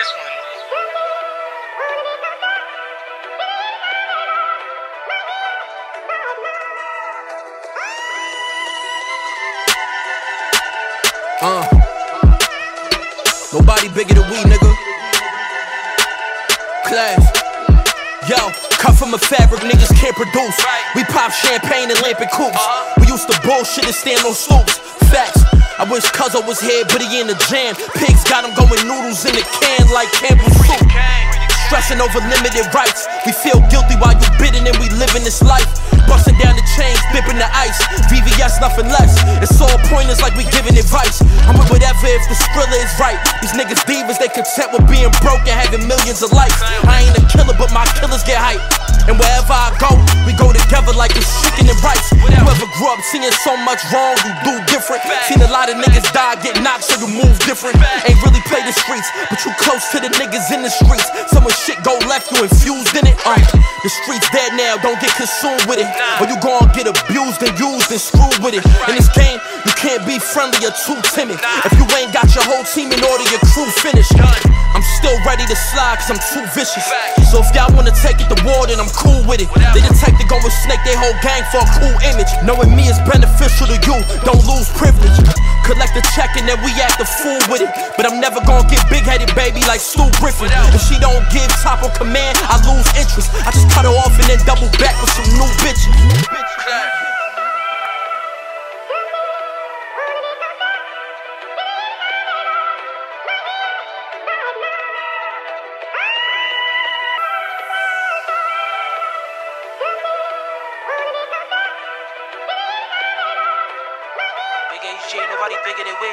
this one. Uh. Nobody bigger than we, nigga. Class. Yo, cut from a fabric niggas can't produce. We pop champagne and lamping coops. We used to bullshit and stand on slopes. Facts. I wish Cuzzo was here, but he in the jam. Pigs got him going noodles in the can like Campbell soup. Stressing over limited rights. We feel guilty while you bidding and we living this life. Busting down the chains, dipping the ice. VVS, nothing less. It's all pointless like we giving advice. I'm with whatever if the skrilla is right. These niggas divas, they content with being broke and having millions of likes. I ain't a killer, but my killers get hype. And wherever I go, we go together like it's chicken and rice. Whoever grew up seeing so much wrong, you do different. Seen a lot of niggas die, get knocked, so you move different. Ain't really play the streets, but you close to the niggas in the streets. So when shit go left, you infused in it. Uh, the streets dead now, don't get consumed with it. Or you gon' get abused and used and screwed with it. In this game, you can't be friendly or too timid. If you ain't got your whole team in order, your crew finished. I'm still ready to slide cause I'm too vicious. So if y'all wanna take it to war, then I'm cool with it. They detected go and snake their whole gang for a cool image. Knowing me is beneficial to you, don't lose privilege. Collect the check and then we act a fool with it. But I'm never gonna get big headed, baby, like Stu Griffin. If she don't give top of command, I lose interest. I just cut her off and then double back with some new bitches. Nobody bigger than we.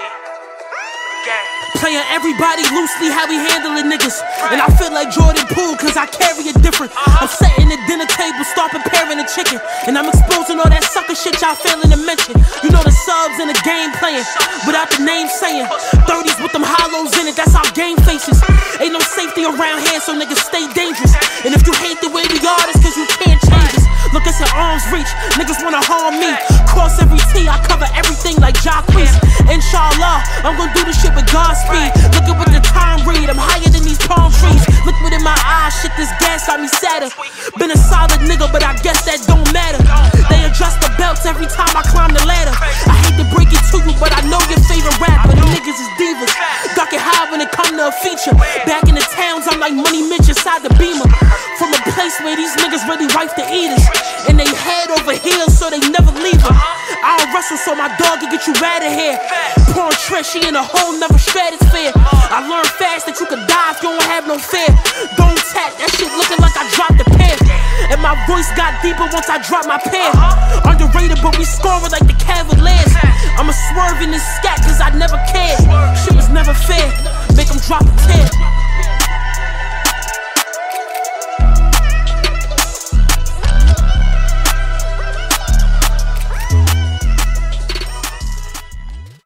Playing everybody loosely, how we handling niggas. And I feel like Jordan Poole, cause I carry it different. Uh-huh. I'm setting the dinner table, start preparing the chicken. And I'm exposing all that sucker shit y'all failing to mention. You know the subs in the game playing, without the name saying. 30s with them hollows in it, that's our game faces. Ain't no safety around here, so niggas stay dangerous. And if you hate the way we are, it's cause you can't change us. Look, it's at arm's reach. Niggas wanna harm me. Cross every T, I cover everything like I'm gonna do this shit with Godspeed. Look at the time read. I'm higher than these palm trees. Liquid in my eyes, shit, this gas got me sadder. Been a solid nigga, but I guess that don't matter. They adjust the belts every time I climb the ladder. I hate to break it to you, but I know your favorite rapper. The niggas is divas. Duck it high when it come to a feature. Back in the towns, I'm like Money Mitch inside the beamer. From a place where these niggas really wife the eaters. And they head over heels so they never leave her. So my dog can get you out of here. Porn Trish, she in a whole nother stratosphere. I learned fast that you could die if you don't have no fear. Don't tap, that shit looking like I dropped the pen. And my voice got deeper once I dropped my pen. Underrated, but we scoring like the Cavaliers. I'ma swerve in this scat cause I never cared. Shit was never fair. Make them drop a 10.